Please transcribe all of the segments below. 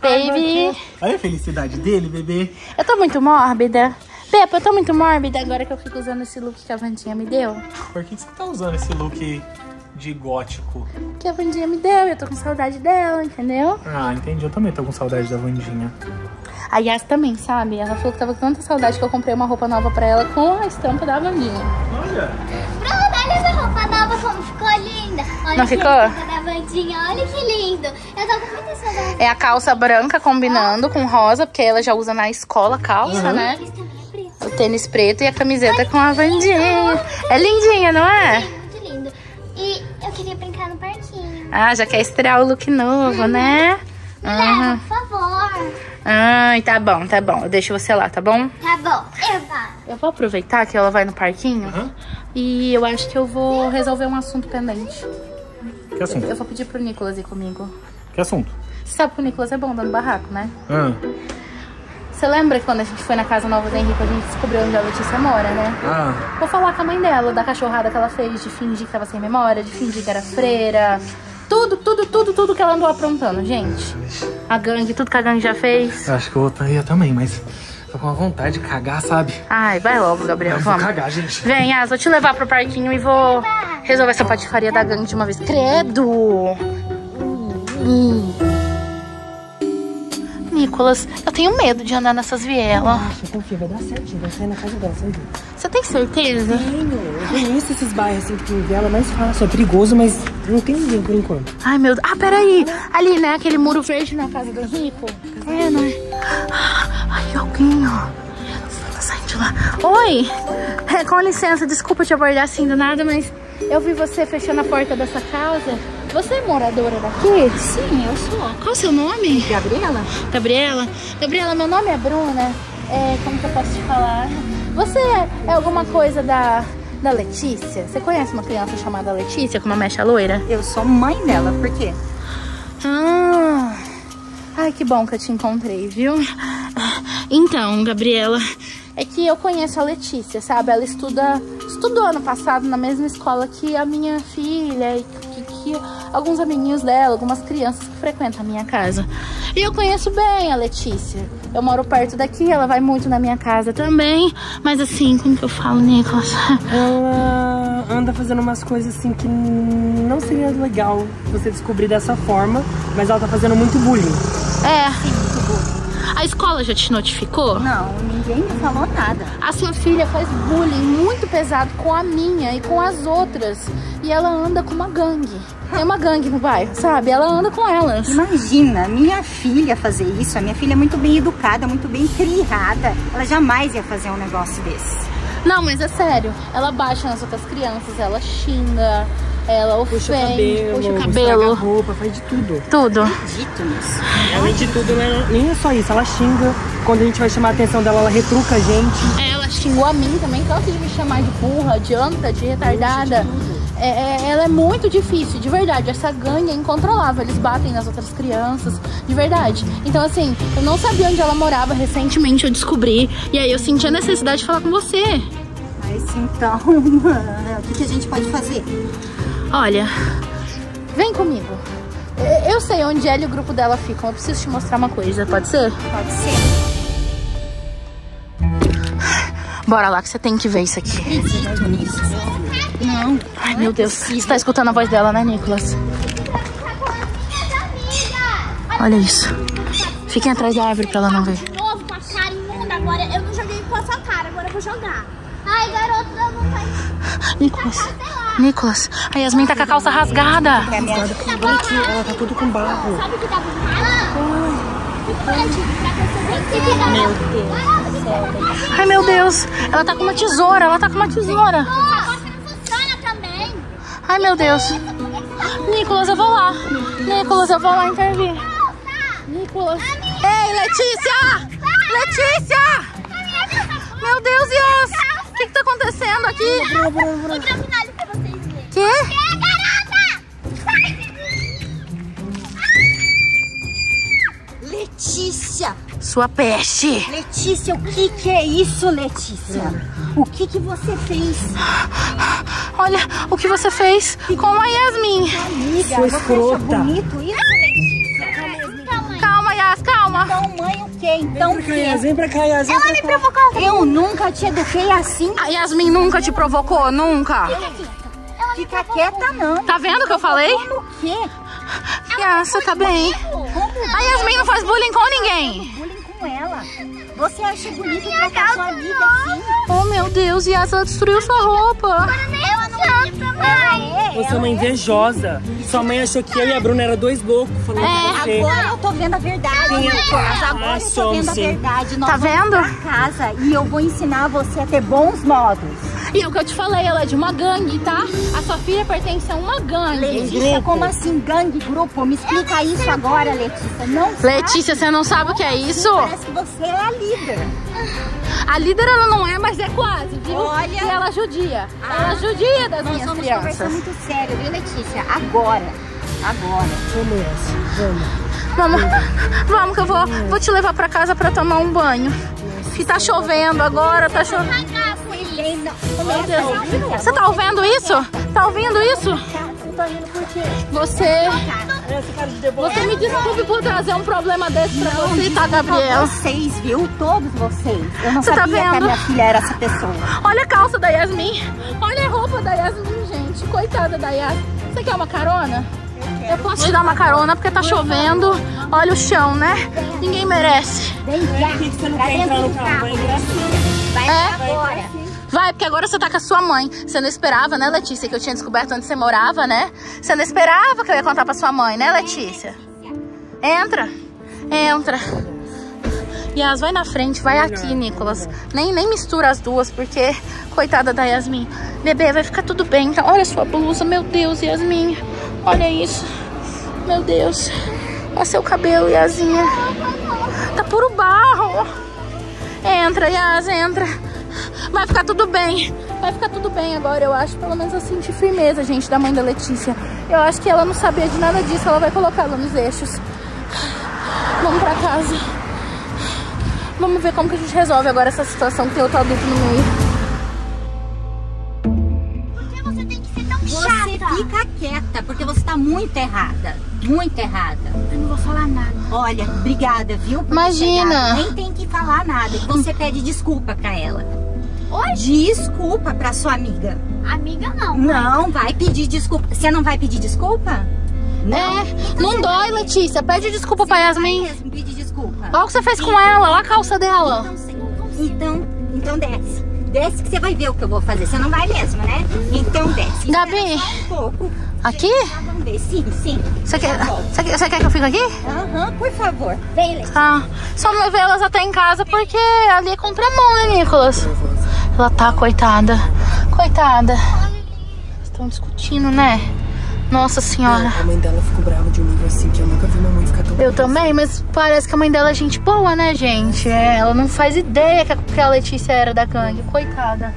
Baby. Olha a felicidade dele, bebê. Eu tô muito mórbida. Pepa, eu tô muito mórbida agora que eu fico usando esse look que a Vandinha me deu. Por que você tá usando esse look de gótico? Que a Vandinha me deu eu tô com saudade dela, entendeu? Ah, entendi. Eu também tô com saudade da Vandinha. A Yas também, sabe? Ela falou que tava com tanta saudade que eu comprei uma roupa nova pra ela com a estampa da Vandinha. Olha. Como ficou linda. Olha Não ficou? roupa da Vandinha, olha que lindo. Eu tô com muita saudade. É a calça branca combinando com rosa, porque ela já usa na escola calça, né? Esse também é. O tênis preto e a camiseta com a Vandinha. É lindinha, não é? Muito lindo. E eu queria brincar no parquinho. Ah, já quer estrear o look novo, né? Me leva, por favor. Ai, tá bom, tá bom. Eu deixo você lá, tá bom? Tá bom, eu vou. Eu vou aproveitar que ela vai no parquinho Aham. e eu acho que eu vou resolver um assunto pendente. Que assunto? Eu vou pedir pro Nicolas ir comigo. Que assunto? Você sabe que o Nicolas é bom dando barraco, né? Ah. Você lembra que quando a gente foi na casa nova da Henrique, a gente descobriu onde a Letícia mora, né? Ah. Vou falar com a mãe dela, da cachorrada que ela fez, de fingir que tava sem memória, de fingir que era freira. Tudo, tudo, tudo, tudo que ela andou aprontando, gente. A gangue, tudo que a gangue já fez. Eu acho que eu ia também, mas tô com uma vontade de cagar, sabe? Ai, vai logo, Gabriel, Eu vou vamos. cagar, gente. Vem, As, vou te levar pro parquinho e vou resolver essa patifaria da gangue de uma vez. Credo! Hum. Nicolas, eu tenho medo de andar nessas vielas. Você confia, vai dar certinho, vai sair na casa dela? Você tem certeza? Tenho, eu conheço esses bairros assim que tem vela mais fácil, é perigoso, mas não tem ninguém por enquanto. Ai, meu Deus. Ah, peraí. Ali, né? Aquele muro verde na casa do Rico. É, né? Ai, alguém, ó. Tá saindo de lá. Oi! É, com licença, desculpa te abordar assim do nada, mas eu vi você fechando a porta dessa casa. Você é moradora daqui? Sim, eu sou. Qual o seu nome? Gabriela? Gabriela? Gabriela, meu nome é Bruna. É, como que eu posso te falar? Você é alguma coisa da, da Letícia? Você conhece uma criança chamada Letícia com uma mecha loira? Eu sou mãe dela, por quê? Ah, ai, que bom que eu te encontrei, viu? Então, Gabriela, é que eu conheço a Letícia, sabe? Ela estuda, estudou ano passado na mesma escola que a minha filha e que, que alguns amiguinhos dela, algumas crianças que frequentam a minha casa. E eu conheço bem a Letícia. Eu moro perto daqui, ela vai muito na minha casa também. Mas assim, como que eu falo, Nicolas? Ela anda fazendo umas coisas assim que não seria legal você descobrir dessa forma, mas ela tá fazendo muito bullying. É. A escola já te notificou? Não, ninguém me falou nada. A sua filha faz bullying muito pesado com a minha e com as outras. E ela anda com uma gangue. Tem uma gangue no bairro, sabe? Ela anda com elas. Imagina, minha filha fazer isso. A minha filha é muito bem educada, muito bem criada. Ela jamais ia fazer um negócio desse. Não, mas é sério. Ela baixa nas outras crianças, ela xinga, ela Puxa o ofende, cabelo, puxa o cabelo. roupa, faz de tudo. Tudo. Nisso. Além de tudo, né, nem é só isso, ela xinga. Quando a gente vai chamar a atenção dela, ela retruca a gente. Ela xingou a mim também, tanto de me chamar de burra, de anta, de retardada. É, é- ela é muito difícil, de verdade. Essa gangue é incontrolável. Eles batem nas outras crianças, de verdade. Então, assim, eu não sabia onde ela morava. Recentemente eu descobri. E aí eu senti a necessidade de falar com você. Mas então, o que, que a gente pode fazer? Olha, vem comigo. Eu sei onde ela e o grupo dela ficam. Eu preciso te mostrar uma coisa, pode ser? Pode ser. Bora lá que você tem que ver isso aqui. Acredito nisso. Não. Ai, meu Deus. Você tá escutando a voz dela, né, Nicolas? Olha isso. Fiquem atrás da árvore pra ela não ver. De novo com a cara imunda agora. Eu não joguei com a sua cara, agora eu vou jogar. Ai, garoto, não tá... Nicolas. Nicolas. A Yasmin tá com a calça rasgada. É a minha Ela tá tudo com barro. Sabe o que dá vontade? Meu Deus. Ai, meu Deus. Ela tá com uma tesoura. Ela tá com uma tesoura. Essa costa não funciona também. Ai, meu Deus. Nicolas, eu vou lá. Nicolas, eu vou lá intervir. Nicolas. Ei, Letícia! Letícia! Meu Deus, Yas! O que que tá acontecendo aqui? Quê? É, garota! Letícia! Sua peste. Letícia, o que que é isso, Letícia? O que que você fez? Olha o que você fez com a Yasmin. Amiga, Sua escrota. bonito isso, Letícia? calma. Então, mãe, o quê? Então, Vem pra cá, Yas, vem pra cá, Yas, Ela me provocou. Eu nunca te eduquei assim. A Yasmin nunca te provocou, nunca. Fica quieta, não. Tá vendo o que eu falei? Como o quê? Você tá bem? A Yasmin não faz bullying com ninguém. Bullying com ela. Você acha bonito trocar sua vida assim? Oh, meu Deus, Yas, ela destruiu sua roupa. Eu não adianta mais. Você é uma invejosa. Sua mãe achou que eu e a Bruna era dois loucos falando É, com você. Agora eu tô vendo a verdade, Nicolas. Agora Ah, eu tô vendo a sim. verdade. Nós Tá vamos vendo? pra casa e eu vou ensinar você a ter bons modos. E é o que eu te falei, ela é de uma gangue, tá? A sua filha pertence a uma gangue. Letícia, como assim gangue, grupo? Me explica isso agora, Letícia. Não sabe? Letícia, você não sabe o que é isso? Parece que você é a líder. A líder ela não é, mas é quase, viu? Olha. E ela judia. Ah. Ela judia das Nós minhas vamos crianças. conversar muito sério, viu, Letícia? Agora. Agora. Vamos, vamos. Vamos, vamos que eu vou, vou te levar pra casa pra tomar um banho. Que tá chovendo agora, tá chovendo. Você tá ouvindo isso? Tá ouvindo isso? Você tá? Você, me desculpe por trazer um problema desse pra você, tá, Gabriela? Vocês, viu? Todos vocês. Eu não Você tá sabia que a vendo? minha filha era essa pessoa. Olha a calça da Yasmin. Olha a roupa da Yasmin, gente. Coitada da Yasmin. Você quer uma carona? Eu posso te dar uma carona porque tá chovendo. Olha o chão, né? Ninguém merece. Vem cá. Por que que você não quer entrar no carro? Vai entrar Vai É? agora. Vai, porque agora você tá com a sua mãe. Você não esperava, né, Letícia, que eu tinha descoberto onde você morava, né? Você não esperava que eu ia contar pra sua mãe, né, Letícia? Entra. Entra. Yas, vai na frente, vai aqui, Nicolas. Nem, nem mistura as duas, porque, coitada da Yasmin. Bebê, vai ficar tudo bem, tá? Olha a sua blusa, meu Deus, Yasmin. Olha isso. Meu Deus. Olha seu cabelo, Yasinha. Tá puro barro. Entra, Yas, entra. Vai ficar tudo bem. Vai ficar tudo bem agora, eu acho. Pelo menos eu senti firmeza, gente, da mãe da Letícia. Eu acho que ela não sabia de nada disso. Ela vai colocar ela nos eixos. Vamos pra casa. Vamos ver como que a gente resolve agora essa situação que tem outro adulto no meio. Por que você tem que ser tão Você chata? fica quieta, porque você tá muito errada. Muito errada. Eu não vou falar nada. Olha, obrigada, viu? Imagina. chegado. Nem tem que falar nada. E você pede desculpa pra ela. Oi? Desculpa pra sua amiga. Amiga não. Não, vai pedir desculpa. Você não vai pedir desculpa? É, não dói, Letícia. Pede desculpa pra Vai Yasmin. mesmo pedir desculpa. Olha o que você fez com ela, olha a calça dela. Então, então, então desce. Desce que você vai ver o que eu vou fazer. Você não vai mesmo, né? Então desce. Gabi. Um pouco. Aqui? Ah, vamos ver. Sim, sim. Você quer, você quer, você quer que eu fique aqui? Aham, por favor. Vem, Letícia. Tá. Só não levar elas até em casa porque ali é contramão, né, Nicolas? Ela tá, coitada. Coitada. Estão discutindo, né? Nossa senhora. A mãe dela ficou brava de um nível assim que eu nunca vi minha mãe ficar tão Eu também, mas parece que a mãe dela é gente boa, né, gente? É, ela não faz ideia que a, que a Letícia era da gangue. Coitada.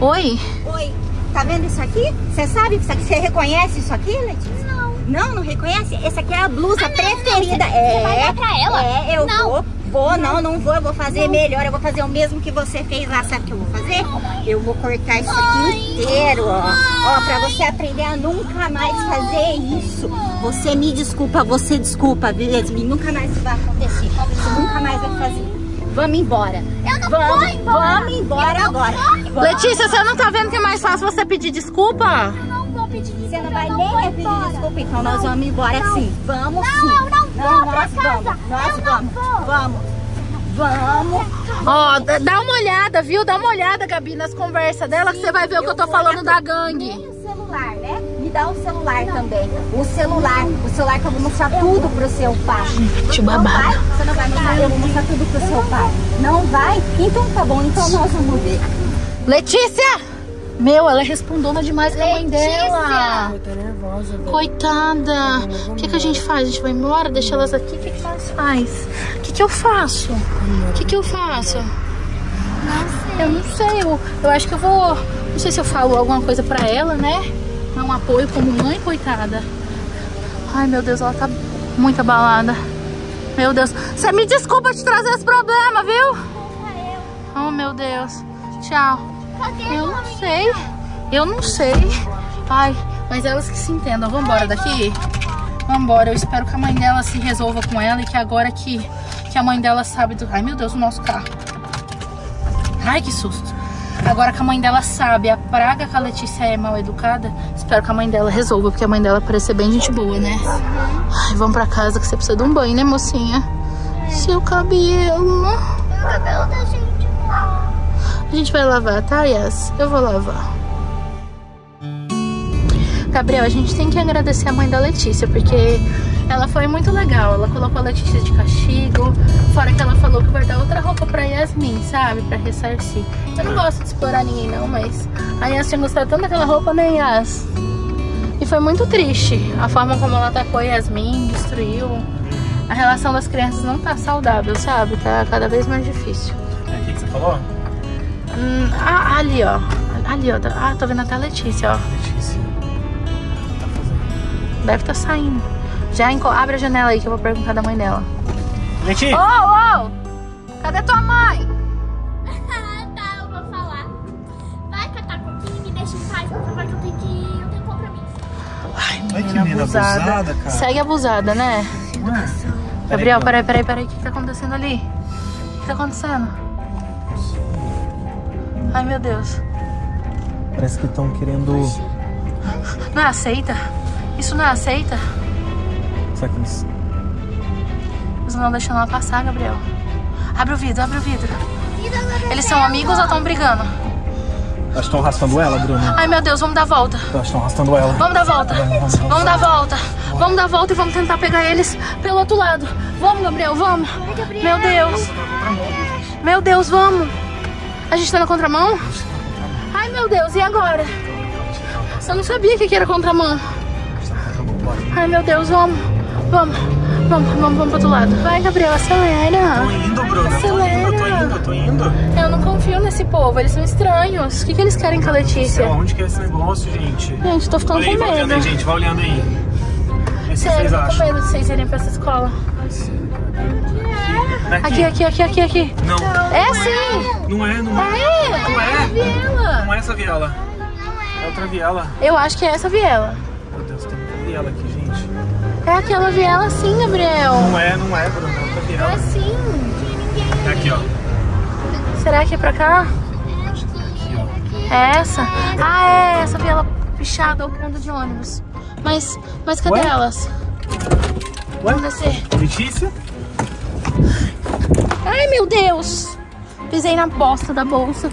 Oi? Oi, tá vendo isso aqui? Você sabe isso aqui? Você reconhece isso aqui, Letícia? Não. Não, não reconhece? Essa aqui é a blusa preferida. é, você vai dar pra ela? É, eu Não. vou. Vou, não, não vou. Eu vou fazer melhor. Eu vou fazer o mesmo que você fez lá. Sabe o que eu vou fazer? Eu vou cortar isso aqui inteiro, ó. Ó, pra você aprender a nunca mais fazer isso. Você me desculpa, você desculpa, Yasmin. Nunca mais isso vai acontecer. Você nunca mais vai fazer. Vamos embora. Eu não vamos, vou embora. Vamos embora Eu não agora. embora. Letícia, você não tá vendo que é mais fácil você pedir desculpa? Eu não vou pedir desculpa. Você não vai eu nem pedir desculpa, então nós vamos embora sim. Vamos Não, sim. Não vou nós vamos. Nós Eu não vamos. Vamos. Vamos. Ó, dá- dá uma olhada, viu? Dá uma olhada, Gabi, nas conversas dela que você vai ver o que eu tô falando da gangue. E o celular, né? Me dá o celular também. O celular. O celular que eu vou mostrar tudo pro seu pai. Gente, Não babado. Você não vai mostrar? Eu vou mostrar tudo pro seu pai. Não vai? Então tá bom. Então nós vamos ver. Letícia! Meu, ela é respondona demais com a mãe dela. Ela tá nervosa, velho. Coitada. O que, que a gente faz? A gente vai embora? Deixa elas aqui? O que, que nós faz? O que, que eu faço? O que, que eu faço? Eu não sei. Eu, eu acho que eu vou. Não sei se eu falo alguma coisa pra ela, né? Dar um apoio como mãe, coitada. Ai, meu Deus, ela tá muito abalada. Meu Deus. Você me desculpa te trazer esse problema, viu? Oh, meu Deus. Tchau. Eu não sei. Eu não sei. Ai, mas elas que se entendam. Vamos embora daqui? Vambora, eu espero que a mãe dela se resolva com ela e que agora que, que a mãe dela sabe do... Ai, meu Deus, o nosso carro. Ai, que susto. Agora que a mãe dela sabe a praga que a Letícia é mal educada, espero que a mãe dela resolva, porque a mãe dela parece ser bem gente boa, né? Ai, vamos pra casa que você precisa de um banho, né, mocinha? Seu cabelo. O cabelo gente. A gente vai lavar, tá, Yas? Eu vou lavar. Gabriel, a gente tem que agradecer a mãe da Letícia, porque ela foi muito legal. Ela colocou a Letícia de castigo, fora que ela falou que vai dar outra roupa pra Yasmin, sabe? Pra ressarcir. Eu não gosto de explorar ninguém, não, mas a Yas tinha gostado tanto daquela roupa, né, Yas? E foi muito triste a forma como ela atacou Yasmin, destruiu. A relação das crianças não tá saudável, sabe? Tá cada vez mais difícil. É, o que, que você falou? Hum, ah, ali, ó. Ali, ó. Ah, tô vendo até a Letícia, ó. Letícia. O que tá fazendo? Deve tá saindo. Já enco- abre a janela aí que eu vou perguntar da mãe dela. Letícia! Ô, ô! Cadê tua mãe? Ah, tá, eu vou falar. Vai catar e me deixa em paz, por favor, que eu tenho que. Eu tenho compromisso. Ai, Ai, que menina abusada, cara. Segue abusada, né? Ué? Gabriel, Peraí, peraí, peraí. O que que tá acontecendo ali? O que tá acontecendo? Ai, meu Deus. Parece que estão querendo. Não é aceita? Isso não é aceita? Será que eles. Eles não deixando ela passar, Gabriel. Abre o vidro, abre o vidro. Eles são amigos ou estão brigando? Elas estão arrastando ela, Bruna? Ai, meu Deus, vamos dar volta. Elas estão arrastando ela. Vamos dar volta. Vamos, vamos, vamos. Vamos dar volta. Vamos dar volta e vamos tentar pegar eles pelo outro lado. Vamos, Gabriel, vamos. Meu Deus. Meu Deus, vamos. A gente tá na contramão? Ai, meu Deus, e agora? Eu não sabia que aqui era contramão. Ai, meu Deus, vamos. Vamos. Vamos, vamos, vamos pro outro lado. Vai, Gabriel, acelera. Tô indo, Bruna. Tô Acelera. indo, tô indo, tô indo. Eu não confio nesse povo, eles são estranhos. O que, que eles querem com a Letícia? Onde que é esse negócio, gente? Gente, tô ficando Olha aí, com vai olhando medo. aí, gente. Vai olhando aí. Sério, eu tô com medo de vocês irem pra essa escola. Aqui, aqui, aqui, aqui, aqui. Não. É sim! Não é, não é. É! Não é? Viela! Não é essa viela. É outra viela. Eu acho que é essa viela. Meu Deus, tem muita viela aqui, gente. É aquela viela sim, Gabriel. Não é, não é, Bruna. É outra É viela. sim. É aqui, ó. Será que é pra cá? Aqui, ó. É essa? Ah, é essa viela pichada ao ponto de ônibus. Mas, mas cadê Ué? elas? Ué? Vamos descer. Letícia? Ai, meu Deus! Pisei na bosta da bolsa.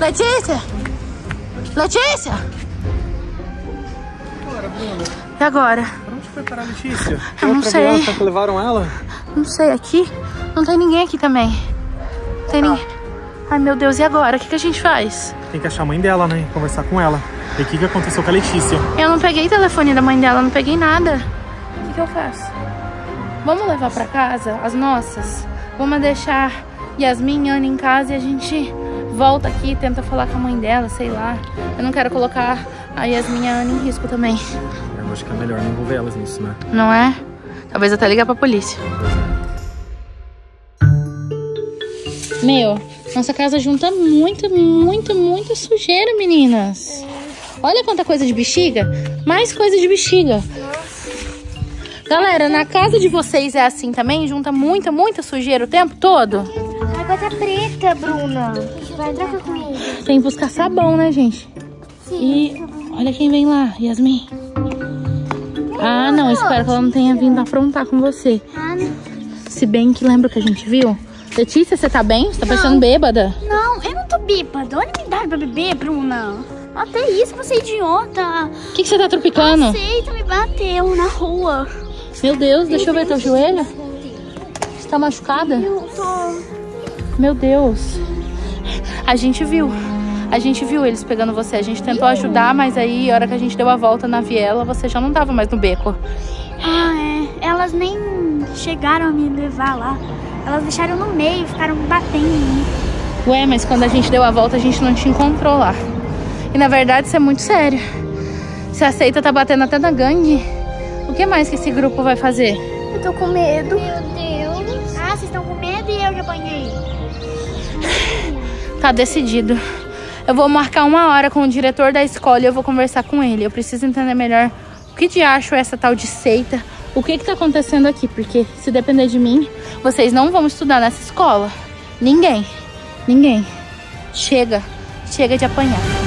Letícia! Letícia! E agora? Pra onde foi parar a Letícia? Eu não sei. que levaram ela? Não sei, aqui? Não tem ninguém aqui também. Não tem ninguém. Ai, meu Deus, e agora? O que, que a gente faz? Tem que achar a mãe dela, né? Conversar com ela. E o que, que aconteceu com a Letícia? Eu não peguei o telefone da mãe dela, não peguei nada. O que, que eu faço? Vamos levar pra casa as nossas? Vamos deixar Yasmin e Ana em casa e a gente volta aqui e tenta falar com a mãe dela, sei lá. Eu não quero colocar a Yasmin e a Ana em risco também. Eu acho que é melhor não envolver elas nisso, né? Não é? Talvez até ligar pra polícia. Meu, nossa casa junta muita, muita, muita sujeira, meninas. Olha quanta coisa de bexiga. Mais coisa de bexiga. Galera, na casa de vocês é assim também? Junta muita, muita sujeira o tempo todo? A água tá preta, Bruna. Vai trocar comigo. Tem que buscar sabão, né, gente? E olha quem vem lá, Yasmin. Ah, não, espero que ela não tenha vindo afrontar com você. Ah, não. Se bem que lembra que a gente viu? Letícia, você tá bem? Você tá parecendo bêbada? Não, eu não tô bêbada. Olha a minha idade pra beber, Bruna. Até isso, você é idiota. O que, que você tá tropicando? Aceita, me bateu na rua. Meu Deus, deixa eu ver teu joelho. Você tá machucada? Eu tô... Meu Deus. A gente viu. A gente viu eles pegando você. A gente tentou ajudar, mas aí, a hora que a gente deu a volta na viela, você já não tava mais no beco. Ah, é. Elas nem chegaram a me levar lá. Elas deixaram no meio, ficaram batendo em mim. Ué, mas quando a gente deu a volta, a gente não te encontrou lá. E na verdade, isso é muito sério. Se a seita tá batendo até na gangue, o que mais que esse grupo vai fazer? Eu tô com medo. Meu Deus. Ah, vocês estão com medo e eu já apanhei. Tá decidido. Eu vou marcar uma hora com o diretor da escola e eu vou conversar com ele. Eu preciso entender melhor o que de acho é essa tal de seita. O que que tá acontecendo aqui? Porque se depender de mim, vocês não vão estudar nessa escola. Ninguém. Ninguém. Chega. Chega de apanhar.